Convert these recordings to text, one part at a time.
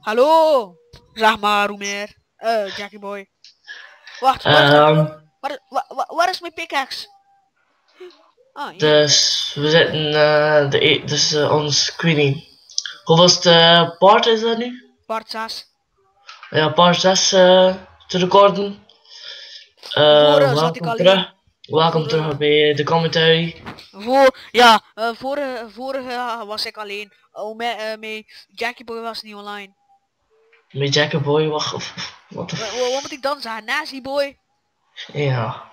Hallo! Maar, Roemer. Eh, Jackie Boy. Wacht. Ehm, waar, wa- wa- waar is mijn pickaxe? Hier. dus we zitten, eh, de, e- dus eh, ons, niet. Hoeveelste part is dat nu? Bart 6. Ja, part 6 eh, te recorden. Eh, Vorige zat ik terug. Welkom terug bij de commentary. Voor, ja, eh, vorige, vorige was ik alleen. Oh, met, met Jackie Boy was niet online. Met Jackaboy, wacht. Wat Wat moet ik dan zeggen? Nazi Boy? Ja.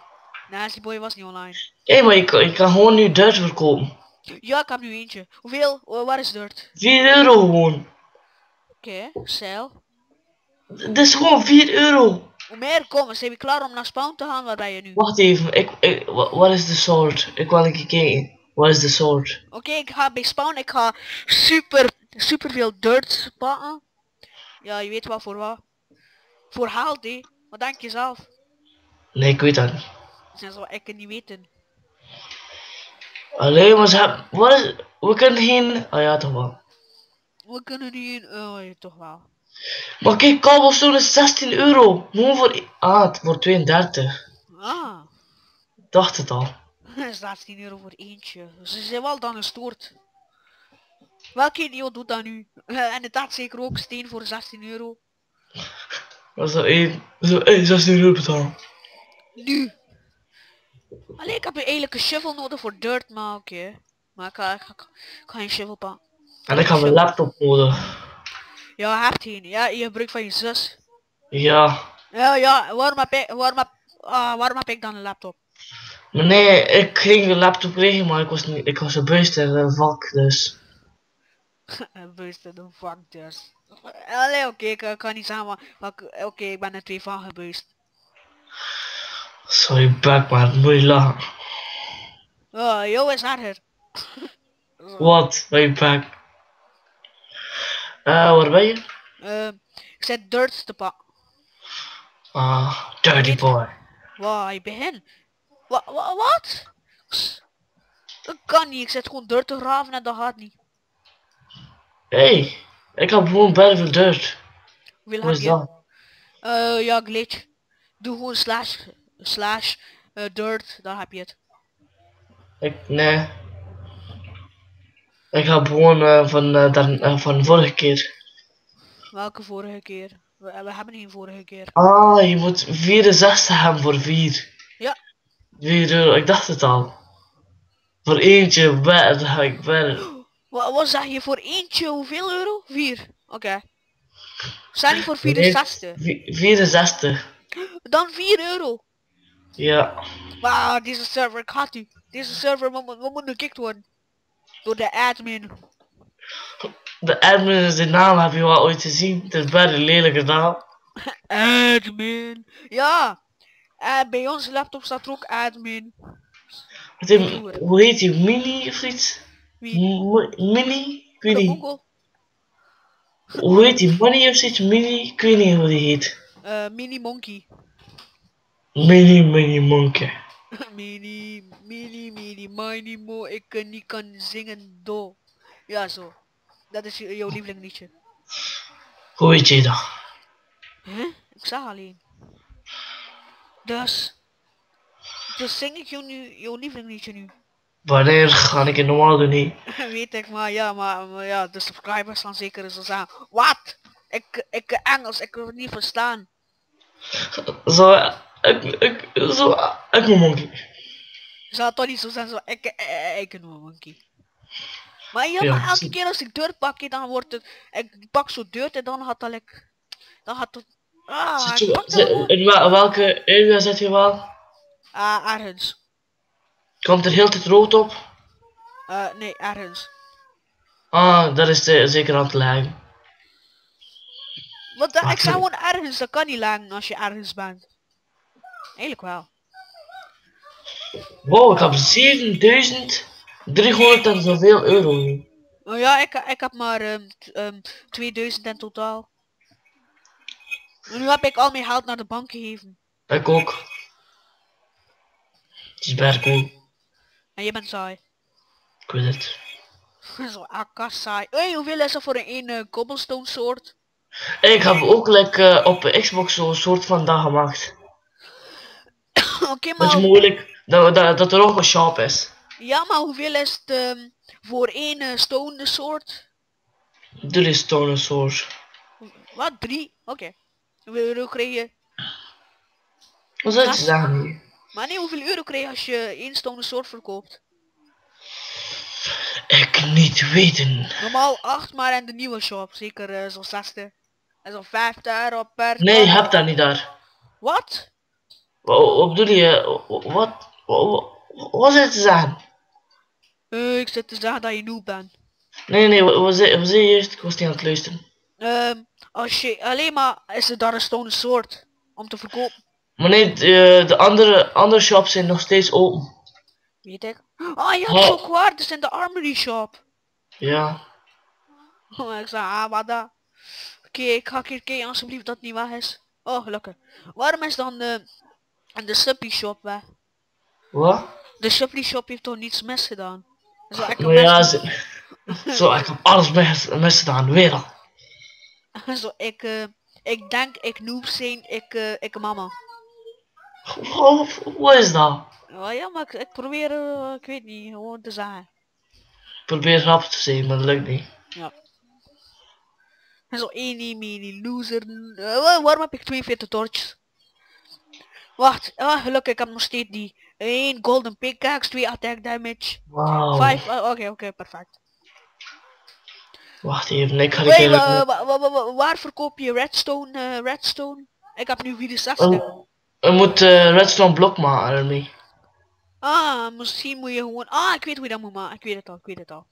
Nazi Boy was niet online. Hé, maar kan, je kan gewoon nu dirt verkopen. Ja, ik heb nu eentje. Hoeveel? Wa- waar is dirt? 4 euro gewoon. Oké, sell. Het is gewoon 4 euro. Hoe meer, kom, zijn we klaar om naar spawn te gaan? Waar ben je nu? Oké, Wacht even, ik, ik, wa- wat is de soort? Ik wil een keer kijken. Wat is de soort? ik ga bij spawn, ik ga super, super veel dirt pakken. Ja, je weet wel voor wat. Voor haalt, hé. Wat denk je zelf? Nee, ik weet dat niet. Dat zou ik niet weten. Alleen maar ze. Wat is... We kunnen geen... Ah ja, toch wel. We kunnen in... Oh, ja, toch wel. Maar kijk, cobblestone is 16 euro. Gewoon voor... Ah, het voor 32. Ah. Dacht het al. Dat is 10 euro voor eentje. Ze zijn wel dan gestoord. Welke idiot doet dat nu? Eh, en het had zeker ook steen voor 16 euro. Dat is zo één... Zo, hé, 16 euro betalen. Nu! Alleen ik heb eigenlijk een shovel nodig voor dirt, maar oké. Maar ik ga, ik, ga, ik ga een shovel pakken. En ik ga mijn laptop nodig. Ja, hebt geen. Ja, je gebruikt van je zus. Ja. Ja, ja, waarom heb ik, waarom heb, ah, waarom heb ik dan een laptop? Nee, ik ging de laptop krijgen, maar ik was niet... Ik was een in een vak, dus... Een in een vak dus. Allee, oké, ik kan niet zeggen, maar, oké, ik ben er twee van gebuist. Sorry, back, maar moet je lachen. Oh, joh is harder. Wat? Ben je back? Eh, waar ben je? Eh, ik zet dirt te pakken. Ah, dirty boy. Waar, je begin. Wa wa wat? Dat kan niet, ik zet gewoon dirt te graven en dat gaat niet. Hey, ik heb gewoon best veel dirt. Wil Hoe is je? dat? Eh, ja, glitch. Doe gewoon slash, slash, eh, dirt, dan heb je het. Ik, nee. Ik heb gewoon eh, van, dan, eh, van vorige keer. Welke vorige keer? We, we hebben geen vorige keer. Ah, je moet 64 hebben voor 4. Ja. 4 euro, ik dacht het al. Voor eentje, wel, dat ga ik wel. Wat, wat zeg je voor eentje? Hoeveel euro? Vier. Oké. Stel niet voor Nee, 64. vi- 64. Dan 4 euro. Ja. Wauw, deze server gaat u. Deze server moet gekikt worden. Door de admin. De admin is de naam, heb je wel ooit gezien? Het is best een lelijke naam. Admin. Ja. Eh, bij onze laptop staat er ook admin. Hoe heet die? Mini of iets? Mini? Ik weet niet. Hoe heet die? Money of zoiets? Mini? Ik weet niet hoe die heet. Eh, mini monkey. Mini, mini monkey. mini, mini, mini, mini, mo. Ik kan niet kan zingen do. Ja, zo. Dat is jouw lievelingsliedje. Hoe weet je dat? Huh? Ik zag alleen. Dus. Dus zing ik jou nu, jouw lievelingsliedje nu. Wanneer ga ik het normaal doen? niet? Weet ik, maar ja, maar, maar ja, de subscribers gaan zeker zo zeggen. Wat? Ik, ik Engels, ik wil het niet verstaan. Zo, ik, ik, zo, ik monkey. Ze zal toch niet zo zijn, zo, ik, ik, ik, monkey. Maar ja, maar elke keer als ik deur pak, dan wordt het, ik pak zo deur en dan gaat dat ik, dan gaat het, ah, in wel- welke area zit je wel? Ah, ergens. Komt er heel tijd rood op? Eh, nee, ergens. Ah, dat is zeker aan het lijken. Want ik ik- gewoon ergens, dat kan niet lang als je ergens bent. Eigenlijk wel. Wow, ik heb 7300 en zoveel euro nu. Oh ja, ik, ik heb maar t- ehm, 2000 in totaal. En nu heb ik al mijn geld naar de bank gegeven. Ik ook. Het is best cool. En je bent saai. Ik weet het. Zo akassaai. Hé, hoeveel is dat voor een ene cobblestone soort? Ik heb ook like, eh, op Xbox zo'n soort van dag gemaakt. Oké, Dat is maar... moeilijk. Dat, dat, dat er ook een shop is. Ja, maar hoeveel is het ehm, voor één eh, stone soort? Is stone source. Wat? Drie? Oké. Hoeveel euro krijg je? Wat zou je zeggen? Maar nee, hoeveel euro krijg je als je één stone soort verkoopt? Ik niet weten. Normaal 8, maar in de nieuwe shop zeker eh, zo'n 60. En zo'n 50 euro per Nee, hebt dat niet daar. Wat? Wat, wat bedoel je? Wat? Wat, wat zit te zeggen? Eh, ik zit te zeggen dat je noob bent. Nee, nee, zei je eerst? Ik was niet aan het luisteren. Ehm, als je alleen maar is er daar een stone soort om te verkopen. Maar nee, de, de andere, andere shops zijn nog steeds open. Weet ik. Ah ja, dat is ook waar. Dat is in de armory shop. Ja. Oh, ik zei, ah, wat dat? Oké, ik ga een keer kijken alsjeblieft dat het niet weg is. Oh, gelukkig. Waarom is dan de, de supply shop weg? Wat? De supply shop heeft toch niets mis gedaan? Zo, ik ja, ze, zo, ik heb alles mis, misgedaan, weer al. Zo, ik, eh, ik denk, ik noob zijn, ik, eh, ik mama. Wat, wat is dat? Oh ja, maar ik, ik probeer, eh, ik weet niet, gewoon te zeggen. Ik probeer grappig te zijn, maar dat lukt niet. Ja. En zo, ene, mini, loser. Eh, wa- waarom heb ik 42 torches? Wacht, ah, gelukkig, ik heb nog steeds die 1 golden pickaxe, 2 attack damage, Wauw. 5, ah, oké, oké, perfect. Wacht even, ik ga Wait, keer... wa- wa- wa- wa- wa- waar verkoop je redstone, eh, redstone? Ik heb nu 64. Oh, je moet eh, redstone blok maken ermee. Ah, misschien moet je gewoon... Ah, ik weet hoe je dat moet maken. Ik weet het al, ik weet het al.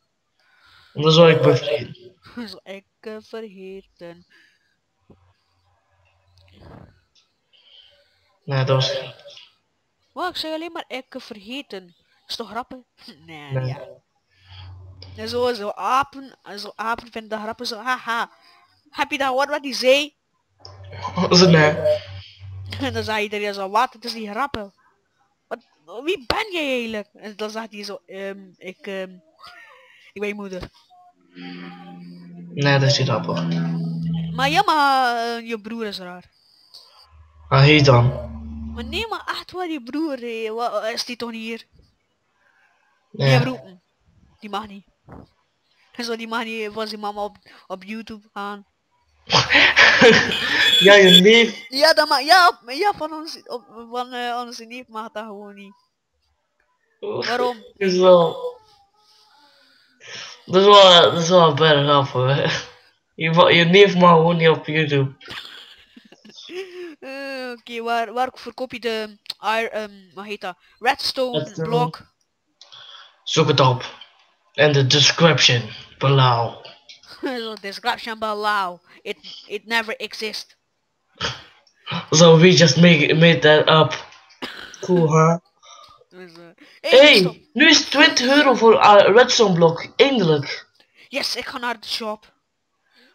En dan zou ik bevrijden. Zal ik eh, vergeten. Nee, dat was... Wat, ik zeg alleen maar ik vergeten. Is toch grappig? nee, Nee. ja. En zo, zo apen, en zo apen vinden dat grappig, zo haha. Heb je dat wat hij zei? Zo, nee. En dan zei iedereen zo, wat, het is niet grappig. Wat, wie ben jij eigenlijk? En dan zegt hij zo, ehm, ik, ehm, ik ben je moeder. Nee, dat is niet grappig. Maar ja, maar eh, je broer is raar. Hier dan. Maar nee, maar echt waar, je broer, eh, wa- is die toch hier? Nee. Ja, roepen. Die mag niet. En zo, die mag niet van zijn mama op, op YouTube gaan. ja, je neef. Ja, dat mag, ja, op- ja van ons, op, van eh, onze neef mag dat gewoon niet. Waarom? is wel... Dat is wel, dat is wel grappig, hè. Je, je neef mag gewoon niet op YouTube. Eh, Oké, waar, waar verkoop je de, ir, ehm, wat heet dat? Redstone Redstone. blok. Zoek het op. In de description below. Description below. It, it never exists. So we just make, made that up. Cool, huh? Dus, eh, hey, nu is het 20 euro voor uh, redstone blok. Eindelijk. Yes, ik ga naar de shop.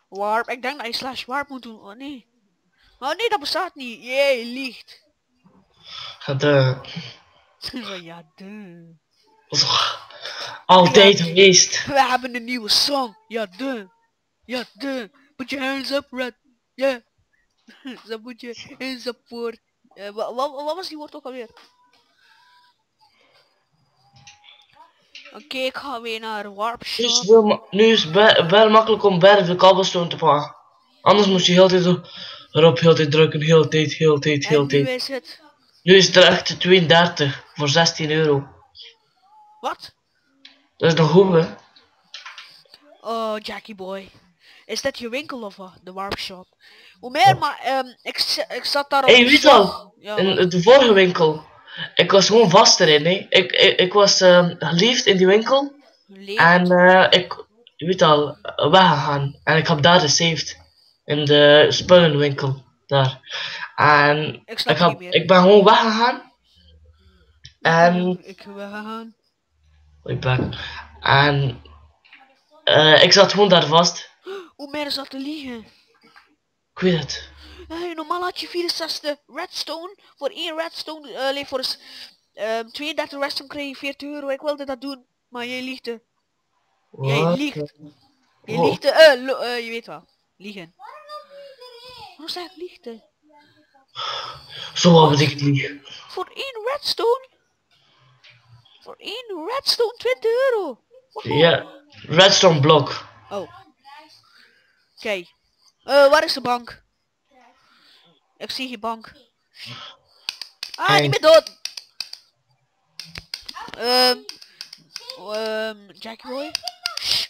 Warp, ik denk dat je slash warp moet doen. Oh nee. Oh nee, dat bestaat niet. Jee, je liegt. Het, eh, Zo, ja, zo, altijd geweest. We hebben een nieuwe song. Ja, duh. Ja, duh. Put your hands up, red. Yeah. Zo moet je hands up voor... eh, wa- wa- wat was die woord ook alweer? Oké, ik ga weer naar warp Nu is shop. het wel, ma- nu is het be- wel makkelijk om bij de cobblestone te pakken. Anders moest je heel de tijd erop heel de tijd drukken, heel de tijd, heel tijd, heel de nu tijd. is het... Nu is het er echt 32 voor 16 euro. Wat? Dat is nog goed, hè? Oh, Jackie boy. Is dat je winkel of wat? De warp shop. Hoe meer, maar ehm, ik, ik zat daar op Hey, weet al, Ja, in de vorige winkel. Ik was gewoon vast erin, hè. Ik, ik, ik was ehm, geliefd in die winkel. En eh, ik, weet al, weggegaan. En ik heb daar gesaved. In de spullenwinkel. Daar. En Ik ik, ik ben gewoon weggegaan. En Ik wil gaan. Ik ben. En eh, ik zat gewoon daar vast. Hoe meer dat te liegen? Ik weet het. Hey, normaal had je 64 redstone. Voor één redstone, eh, nee, voor s- ehm, 32 redstone kreeg je 40 euro. Ik wilde dat doen, maar jij liegde. Jij liegt. Je Wow. liegt, eh, eh, je weet wel. Liegen. Waarom zeg ik liegen? Zo wat ik lieg. Voor één redstone? Voor één redstone 20 euro. Ja, redstone blok. Oh. Oké. Eh, waar is de bank? Ik zie geen bank. Ah, Hey. niet meer dood. Ehm, Jackie Boy.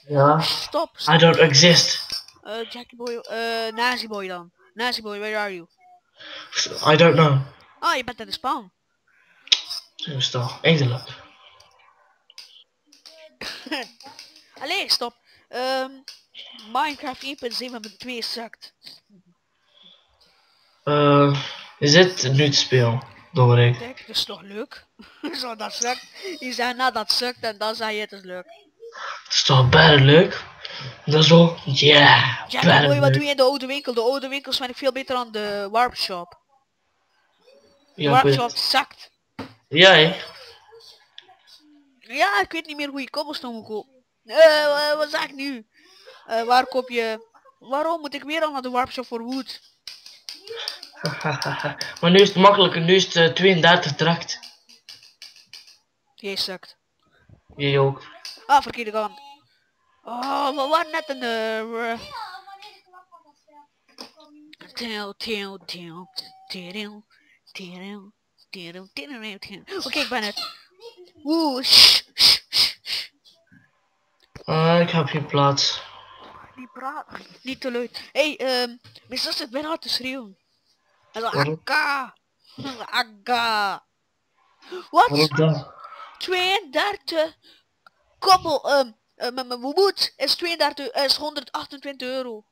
Ja. Stop. I don't exist. Eh, Jackie Boy. eh, Nazi Boy dan. Nazi Boy, where are you? I don't know. Ah, je bent in de spawn. Dus toch, eindelijk. Allee, stop. Ehm, Minecraft 1.7.2 sukt. Eh, is dit nu te spelen? Dominic. Kijk, dat is toch leuk? Zo, dat sukt. Je zegt nou dat sukt en dan zei je het is leuk. Het is toch bijna leuk? Zo, yeah, Jackie bijna Boy, wat doe je in de oude winkel? De oude winkels vind ik veel beter dan de warp shop. De Ja, warp zakt. Ja, hè? Ja, ik weet niet meer hoe je cobblestone. Eh, wa- wat zeg ik nu? Eh, waar koop je... Waarom moet ik weer al naar de warp shop voor wood? maar nu is het makkelijker, nu is het eh, 32 direct. Jij sukt. Jij ook. Ah, verkeerde kant. Oh, we waren net in de... Til, til, til, til, til, til, til, til. Oké, ik ben het. Oeh, shh, shh, shh, shh. Ah, ik heb geen plaats. Niet praten. Niet te luid. Hé, hey, um, mijn zus zit bijna hard te schreeuwen. Akka. Akka. Wat? Waarom dan? 32 koppel, um, uh, mijn mijn woed is 32, is 128 euro.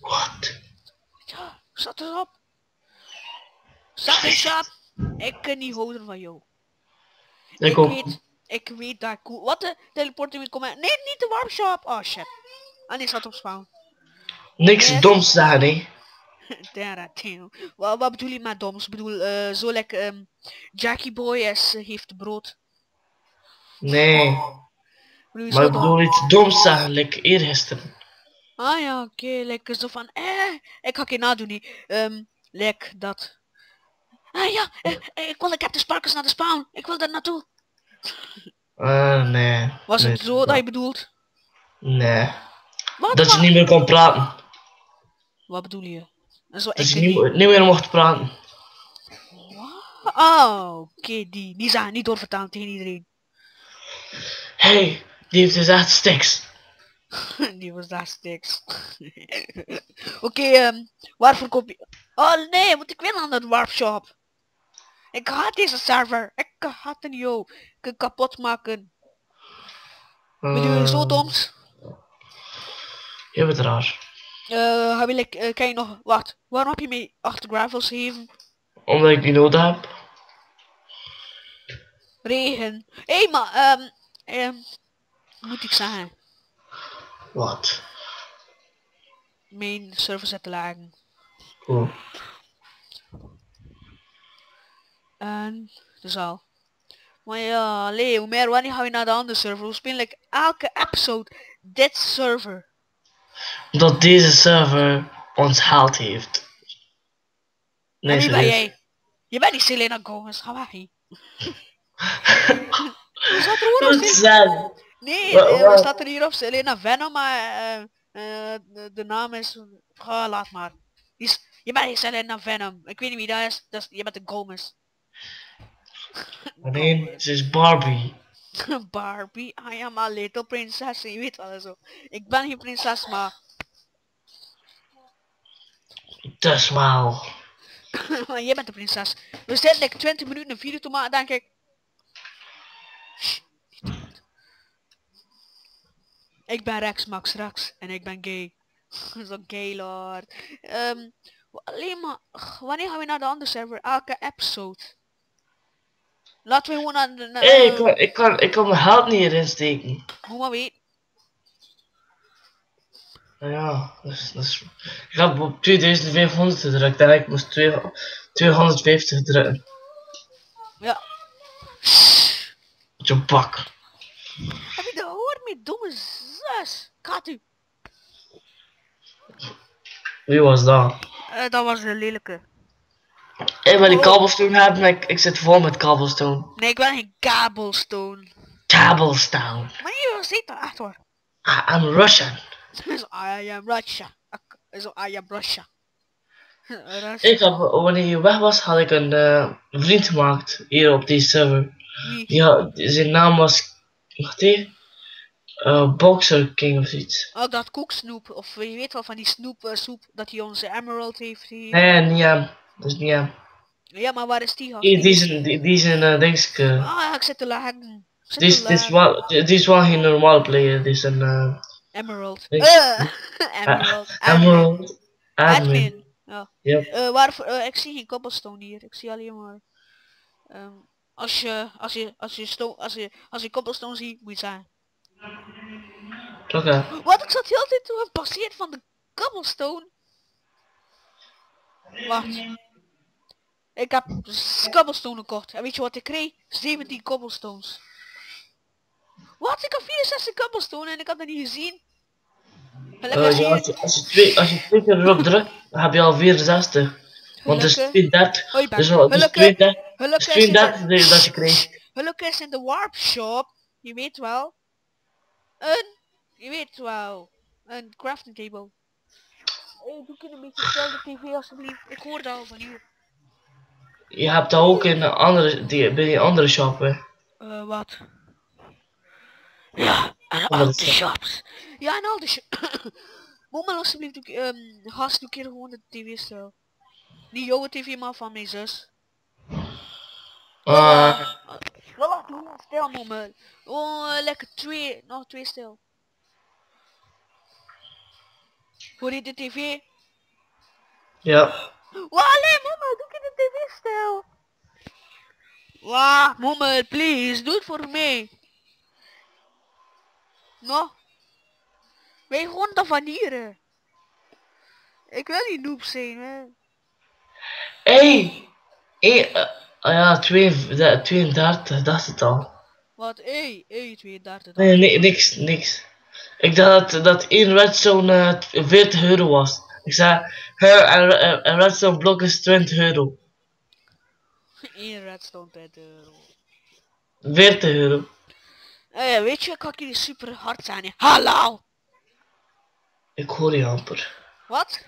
Wat? Ja, zat erop. Zat eens. Ik kan niet houden van jou. Ik ook. weet, ik weet dat ik cool. Wat de teleporter weer komen. Nee, niet de warpshop. Oh shit. Ah nee, zat op spawn. Niks Yes. doms zeggen, hè? Daar. Wat, wat bedoel je met doms? Ik bedoel, eh zo lekker, ehm, Jackie Boy is, eh, heeft brood. Nee. Je Maar ik bedoel iets doms zeggen, like eergisteren. Ah ja, oké, lekker zo van, eh, ik ga geen nadoen niet. Ehm, lek dat. Ah ja, eh, eh, ik wil de Captain Sparkles naar de spawn. Ik wil daar naartoe. Ah, nee. Was Nee, het zo dat je bedoelt? Nee. Wat? Dat je niet meer kon praten. Wat bedoel je? Zo, Dat je niet. niet, niet meer mocht praten. Oh, oké, die. Die zijn niet doorvertaald tegen iedereen. Hey, die dus echt stiks. die was daar stiks. oké, ehm, waarvoor koop je... Oh nee, moet ik weer naar de warpshop? Ik haat deze server. Ik haat het jou. Ik kan kapot maken. Bedoel je zo doms? Je bent raar. Eh, wil ik, eh, kan je nog... Wacht, waarom heb je mij achter gravels gegeven? Omdat ik die nodig heb. Regen. Hé, hey, maar, ehm, ehm, moet ik zeggen, Wat? mijn server zet te lagen. Cool. En, dus al. Maar ja, Leo, hoe meer wanneer gaan we naar de andere server? We spelen like, elke episode dit server. Dat deze server ons haalt heeft. Nee, en wie ben jij? Je bent niet Selena Gomez, ga weg hier. Er staat er gewoon op Wat Sel- zijn? Nee, Wa- eh, wa- er staat er hier op Selena Venom, maar eh, eh, de, de naam is... Ga, laat maar. Is, je bent Selena Venom. Ik weet niet wie dat is. Dat is je bent een Gomez. Nee, ze is Barbie. Barbie, I am a little princess. Je weet wel zo. Ik ben geen prinses, maar... Dus wel. maar jij bent de prinses. We zitten like 20 minuten een video te maken, denk ik. Shh, niet te hard. Ik ben Rex Max Rex en ik ben gay. Zo'n gay lord. Ehm, wa- alleen maar, wanneer gaan we naar de andere server? Elke episode. Laten we gewoon naar de... naar- hey, ik, kan, ik, kan, ik kan mijn geld niet erin steken. Hoe maar weten. Nou ja, dus, dat is... Ik heb op 2500 gedrukt en ik moest 2 250 drukken. Ja. Je bak. Met domme zus? Gaat u. Wie was dat? Eh, dat was een lelijke. Ik wil die Oh. cobblestone hebben, maar ik, ik zit vol met cobblestone. Nee, ik wil geen kabelstone. Cobblestone. Maar je ziet dat echt hoor. I, I'm Russian. I am Russia. I am Russia. Russia. Ik heb, wanneer je weg was, had ik een eh, vriend gemaakt hier op die server. Ja, zijn naam was, wacht even, Eh, Boxer King of iets. Oh, dat koeksnoep. Of je weet wel van die snoep eh, soep dat hij onze emerald heeft. hier. Nee, niet hem. Dat is niet. Ja, maar waar is die? Die, die is een, die, die is een uh. Ah, ja, ik zit te lagen. Ik zit Die is, te die wel, die die is wel geen normale player. Die is een eh, Emerald. Eh, emerald. Emerald Admin. Admin. Ja. Yep. Eh, waar, eh, ik zie geen cobblestone hier. Ik zie alleen maar... ehm, als je, als je, als je, sto als je, als je cobblestone ziet, moet je het Oké. Wat? Ik zat heel tijd toen het passeert van de cobblestone. Wacht. Ik heb cobblestone gekocht. En weet je wat ik kreeg? 17 cobblestones. Wat? Ik heb 64 cobblestone en ik had dat niet gezien. Eh, ja, als, je, als, je twee, als je twee keer erop drukt, dan heb je al 64. Want het is Gelukkig- 32. Hoi, Ben. Dus wel, dus Gelukkig- 32, dus Gelukkig is 32 het- dat- dat je kreeg. Gelukkig is in de warp shop, je weet wel, een, je weet wel, een crafting table. Hey, doe ik een beetje stil de tv alsjeblieft. Ik hoor dat al van u. Je hebt dat ook in een andere, die, bij die andere shop. Hè. Eh, wat? Ja, en al de is- shops. Ja, en al de shops. Moment alsjeblieft, doe ik, ehm, gast, doe een keer gewoon de tv stil. Niet jouw tv, maar van mijn zus. Ah, Voilà, doe maar stil, moment. Oh, lekker twee, nog twee stil. Hoor je de tv? ja. Wale, mama, doe ik de tv stil. Wauw, mama, please, doe het voor mij. No? Wij gewoon van hier. Ik wil niet noob zijn, hè. Hey! Hey, eh, ah ja, twee- de- 32, dat is het al. Wat, ey, ey, 32. Nee, nee, niks, niks. Ik dacht dat, dat één redstone eh, 40 euro was. Ik zei, her en, en, en redstone blok is 20 euro. 1 redstone 20 euro. 40 euro. Eh, weet je, ik ga jullie super hard zijn. hè. Hallo! Ik hoor je amper. Wat?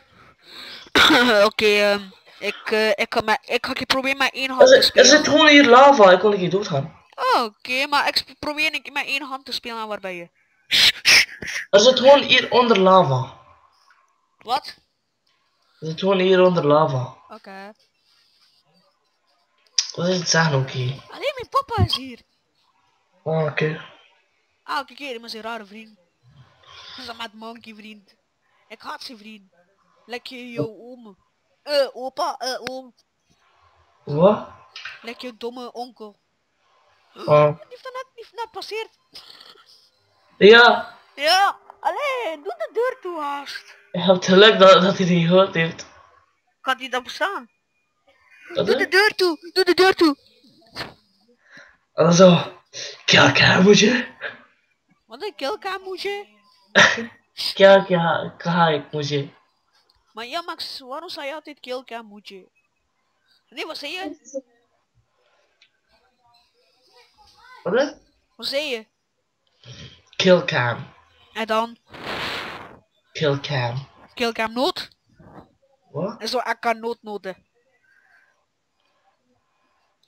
Oké, ehm, ik, eh, ik, met, ik ga je proberen met één hand Er, te zit- er spelen. zit gewoon hier lava, ik wil niet doodgaan. Oh, Oké, maar ik probeer ik met één hand te spelen en waarbij je. Er zit gewoon hier onder lava. Wat? Er zit gewoon hier onder lava. Oké. Wat is het zeggen ook hier? Alleen mijn papa is hier. Oh, oké. Elke keer met zijn rare vriend. Dat is met monkey vriend. Ik haat zijn vriend. Lekker jouw oom. Eh, opa, eh, oom. Wat? Lekker je domme onkel. Oh. Die heeft dat net, die heeft net passeerd. Ja, Ja, alleen, doe de deur toe haast. je hebt geluk dat, dat hij die gehoord heeft. Kan die dat bestaan? Doe de deur toe, doe de deur toe. Dan moet je. Wat een killcam moet Maar ja Max, waarom zei je altijd killcam moet je? Nee, wat zei je? Wat? Wat zei je? Killcam. En dan? Killcam. Killcam nood? Wat? En zo ik kan noodnoden.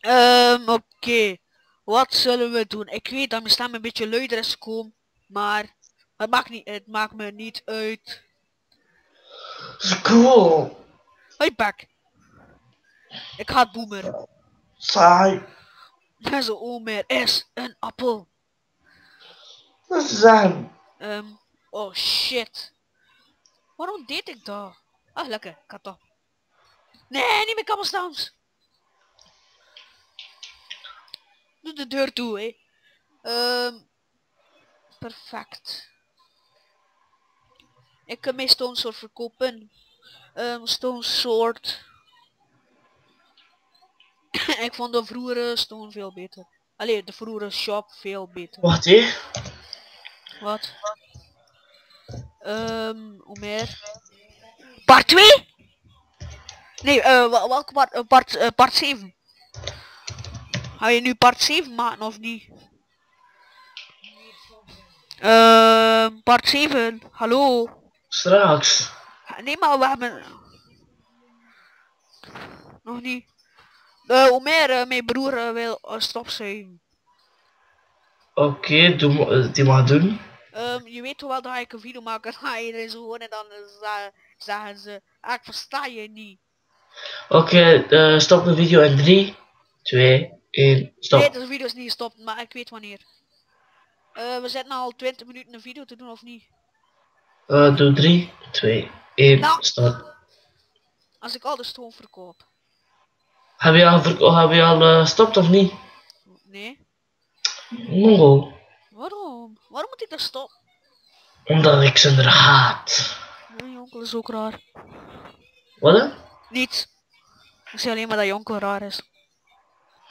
Ehm, oké. Wat zullen we doen? Ik weet dat mijn stem een beetje luider is gekomen. Maar het maakt, niet, het maakt me niet uit. Cool. Hoi bak. Ik haat boomer. Saai. Zo omer is een appel. Dat is zijn. Ehm, oh shit. Waarom deed ik dat? Ah, lekker. Ik had dat. Nee, niet meer kabelstones. Doe de deur toe, hè. Ehm, perfect. Ik kan mijn stone sword verkopen. Ehm, stone sword. ik vond de vroegere stone veel beter. Allee, de vroegere shop veel beter. Wacht hé. Wat? Ehm, hoe meer? Part 2? Nee, eh, wel- welke part? eh, part, eh, part 7. Ga je nu part 7 maken of niet? Ehm, part 7. Hallo? Straks. Nee, maar we hebben... Nog niet. Hoe meer eh, mijn broer eh, wil uh, stopzuigen. Oké, doe ma- eh, die mag doen. Ehm, je weet wel dat ik een video maak en ga je er zo gewoon en dan zeggen ze, ah, ik versta je niet. Oké, stop de video in 3, 2, 1, stop. Nee, de video is niet gestopt, maar ik weet wanneer. We zitten al 20 minuten een video te doen of niet? Eh, doe 3, 2, 1, Nou. stop. Als ik al de stoom verkoop. Heb je al, heb je al eh, stopt of niet? Nee? Mongo. Waarom? Waarom moet ik dat stoppen? Omdat ik ze er haat. Nee, je onkel is ook raar. Wat hè? Niet. Ik zeg alleen maar dat je onkel raar is.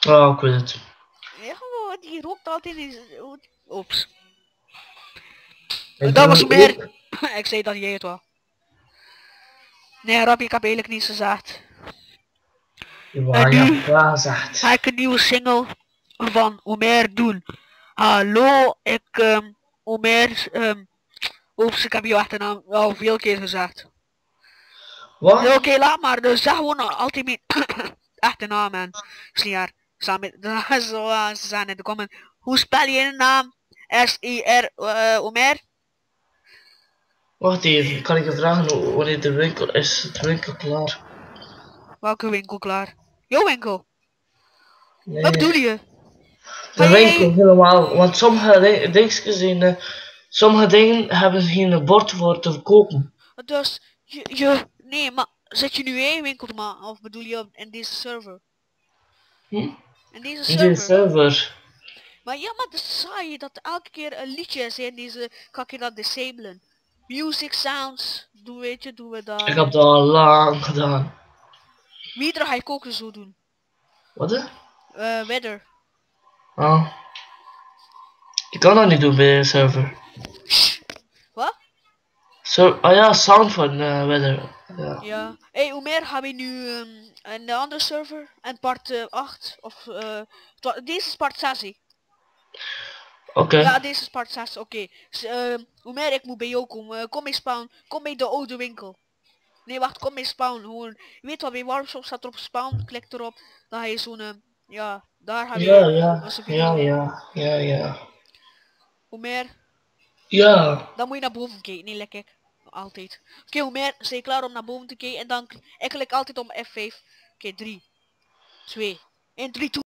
Oh, ik weet het. Ja, gewoon, die rookt altijd in. Oeps. Ik dat was meer. ik zei dat jij het wel. Nee, Rabbi, ik heb eigenlijk niets gezegd. En je nu? Ga ik een nieuwe single van Omer doen. Hallo, ik, um, Omer, um, oeps, ik heb je achternaam al veel keer gezegd. Wat? Ja, Oké, laat maar, dus zeg gewoon altijd mijn achternaam en haar. Samen met, dat is zo, uh, ze zijn in de comment. Hoe spel je je naam? S-I-R, uh, Omer? Wacht even, kan ik je vragen wanneer de winkel is? De winkel klaar? Welke winkel klaar? Jouw winkel? Nee. Wat bedoel je? De winkel helemaal, want sommige di- dingetjes zijn, eh, sommige dingen hebben geen bord voor te verkopen. Dus, je, je, nee, maar zit je nu één winkel maken? Of bedoel je in deze server? Hm? In deze In server? deze server. Maar ja, maar het is saai dat elke keer een liedje is in deze, kan je dat disablen. Music sounds, doe weet je, doen we dat. Ik heb dat al lang gedaan. Wie ga ik ook zo doen. Wat? Eh, weather. Ah. Je kan dat niet doen bij de server. Wat? Zo, ah ja, sound van eh weather. Ja. Ja. hey, hoe meer gaan we nu in de andere server? En part eh, 8? Of, eh, deze is part 6. Oké. Ja, deze is part 6, oké. Dus, ehm, hoe meer ik moet bij jou komen. Eh, kom bij spawn, kom bij de oude winkel. Nee, wacht, kom bij spawn. Gewoon, je weet wat, bij warmshop staat erop spawn, klik erop. Dan ga je zo'n, ehm, ja, daar ga je... Ja, ja, ja, ja, ja, ja. Hoe meer, Ja, dan moet je naar boven kijken, nee, lek ik. Altijd. Oké, hoe meer, sta je klaar om naar boven te kijken. En dan, ik klik altijd op F5. Oké, 3, 2, 1, 3, 2.